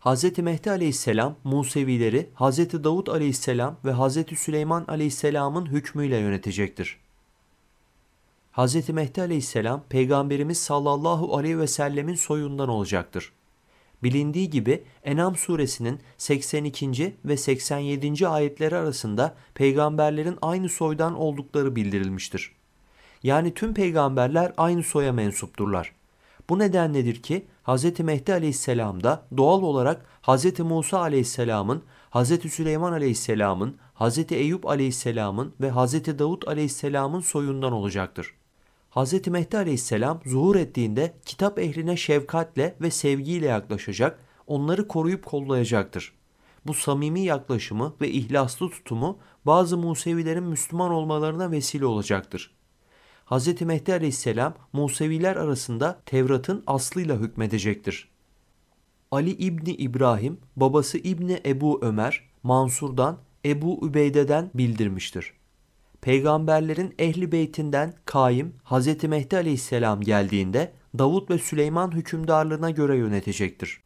Hz. Mehdi aleyhisselam Musevileri Hz. Davud aleyhisselam ve Hz. Süleyman aleyhisselamın hükmüyle yönetecektir. Hz. Mehdi aleyhisselam peygamberimiz sallallahu aleyhi ve sellemin soyundan olacaktır. Bilindiği gibi Enam suresinin 82. ve 87. ayetleri arasında peygamberlerin aynı soydan oldukları bildirilmiştir. Yani tüm peygamberler aynı soya mensupturlar. Bu nedenledir ki Hz. Mehdi aleyhisselam da doğal olarak Hz. Musa aleyhisselamın, Hz. Süleyman aleyhisselamın, Hz. Eyüp aleyhisselamın ve Hz. Davud aleyhisselamın soyundan olacaktır. Hz. Mehdi aleyhisselam zuhur ettiğinde kitap ehline şefkatle ve sevgiyle yaklaşacak, onları koruyup kollayacaktır. Bu samimi yaklaşımı ve ihlaslı tutumu bazı Musevilerin Müslüman olmalarına vesile olacaktır. Hz. Mehdi aleyhisselam Museviler arasında Tevrat'ın aslıyla hükmedecektir. Ali İbni İbrahim, babası İbni Ebu Ömer, Mansur'dan, Ebu Übeyde'den bildirmiştir. Peygamberlerin ehli beytinden Kaim, Hz. Mehdi aleyhisselam geldiğinde Davut ve Süleyman hükümdarlığına göre yönetecektir.